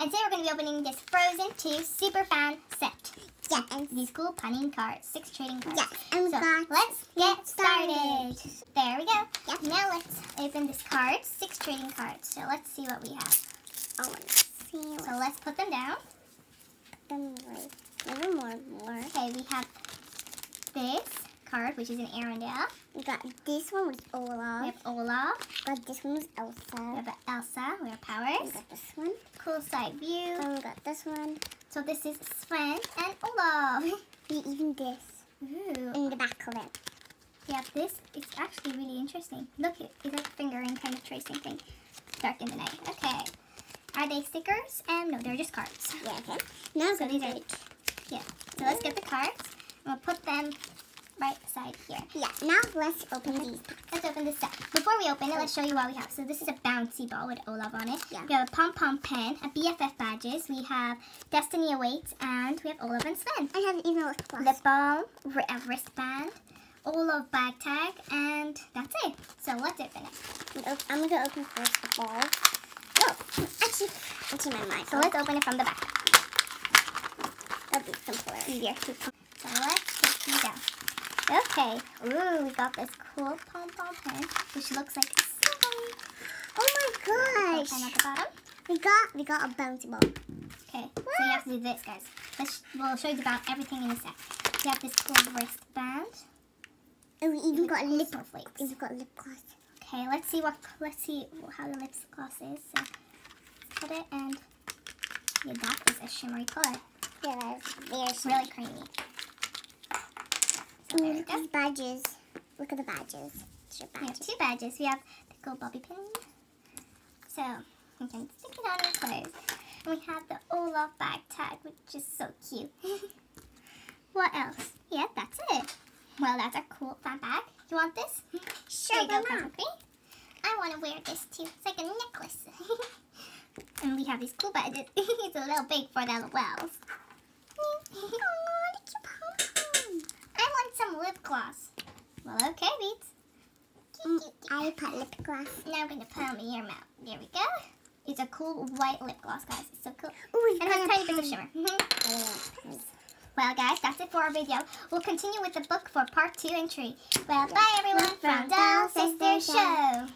And today we're going to be opening this Frozen 2 Super Fan set. Yeah, and These cool punning cards, six trading cards. yeah, and So let's get started. started. There we go. Yep. Now let's open this card, six trading cards. So let's see what we have. oh, let's see. So let's put them down. them right. More, more. Okay, we have this card, which is an Arendelle. We got this one with Olaf. We have Olaf. Got this one with Elsa. We have Elsa. We have Powers. We got this one. Cool side view. Then we got this one. So this is Sven and Olaf. We even this Ooh. in the back of it. Yeah, this is actually really interesting. Look, it- it's like a fingering kind of tracing thing. Dark in the night. Okay. Are they stickers? Um, no, they're just cards. Yeah, okay. Now So these are, yeah. So let's get the cards. And we'll put them right side here. Yeah, now let's open these. Let's open this up. Before we open it, let's show you what we have. So this is a bouncy ball with Olaf on it. Yeah. We have a pom-pom pen, a BFF badges. We have Destiny Awaits, and we have Olaf and Sven. I have even lip gloss. lip balm, a wristband, Olaf bag tag, and that's it. So let's open it. I'm I'm gonna open first the ball. Oh, actually, actually my mind. So let's open it from the back. That'll be simpler. Easier. So let's take these out. Okay. Ooh, we got this cool pom-pom pen, which looks like a slime. Oh my gosh! At the bottom. We got we got a bouncy ball. Okay, so you have to do this, guys. Let's, we'll show you about everything in a sec. We have this cool wristband. And we even got lip snowflakes. we even got lip gloss. Okay, let's see what let's see how the lip gloss is. So put it and yeah, that is a shimmery color. Yeah, that's very It's really creamy. There we Look go. at badges. Look at the badges. It's your We have two badges. We have the gold bobby pin. So you can stick it on your clothes. And we have the Olaf bag tag, which is so cute. what else? Yeah, that's it. Well, that's a cool fan bag. You want this? Sure, There you go? I want to wear this too. It's like a necklace. and we have these cool badges. it's a little big for the LOLs. Oh, look at pom-pom. I want some lip gloss. Well, okay, Beats. Mm, I put lip gloss. Now I'm going to put on your mouth. There we go. It's a cool white lip gloss, guys. It's so cool. Ooh, And it has tiny bits of shimmer. Mhm. well, guys, that's it for our video. We'll continue with the book for part two and three. Well, bye, everyone, from Doll Sister Show.